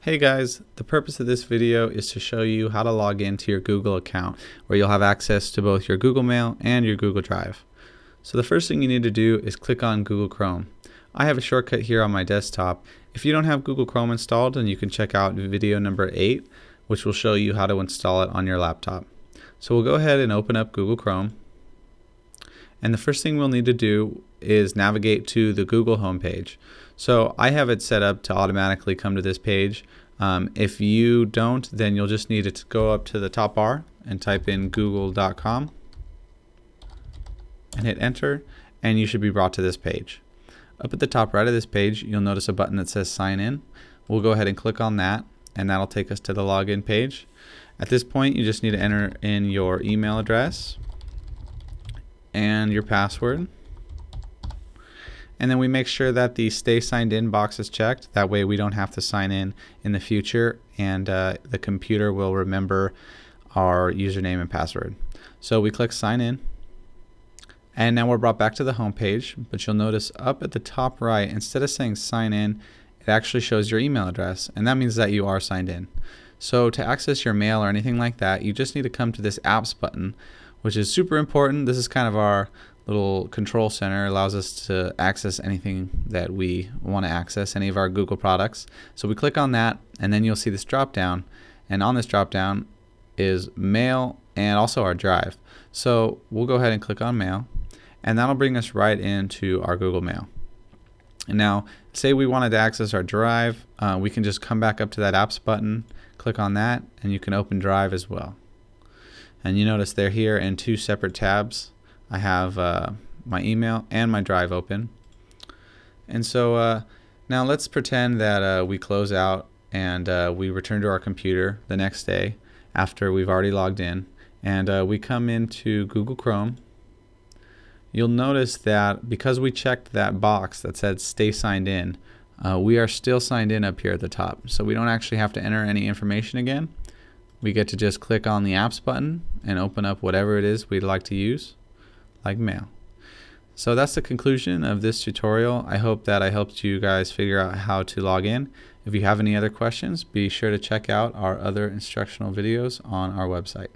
Hey guys, the purpose of this video is to show you how to log into your Google account where you'll have access to both your Google Mail and your Google Drive. So the first thing you need to do is click on Google Chrome. I have a shortcut here on my desktop. If you don't have Google Chrome installed, then you can check out video number 8 which will show you how to install it on your laptop. So we'll go ahead and open up Google Chrome. And the first thing we'll need to do is navigate to the Google homepage. So I have it set up to automatically come to this page. Um, if you don't, then you'll just need to go up to the top bar and type in google.com and hit enter and you should be brought to this page. Up at the top right of this page, you'll notice a button that says sign in. We'll go ahead and click on that and that'll take us to the login page. At this point, you just need to enter in your email address and your password and then we make sure that the stay signed in box is checked. That way we don't have to sign in in the future and uh, the computer will remember our username and password. So we click sign in and now we're brought back to the home page but you'll notice up at the top right instead of saying sign in it actually shows your email address and that means that you are signed in. So to access your mail or anything like that you just need to come to this apps button which is super important. This is kind of our little control center allows us to access anything that we want to access, any of our Google products. So we click on that and then you'll see this drop down and on this drop down is mail and also our drive. So we'll go ahead and click on mail and that'll bring us right into our Google Mail. And now say we wanted to access our drive, uh, we can just come back up to that apps button, click on that and you can open drive as well. And you notice they're here in two separate tabs. I have uh, my email and my drive open. And so uh, now let's pretend that uh, we close out and uh, we return to our computer the next day after we've already logged in and uh, we come into Google Chrome. You'll notice that because we checked that box that said stay signed in, uh, we are still signed in up here at the top. So we don't actually have to enter any information again. We get to just click on the apps button and open up whatever it is we'd like to use like mail. So that's the conclusion of this tutorial. I hope that I helped you guys figure out how to log in. If you have any other questions, be sure to check out our other instructional videos on our website.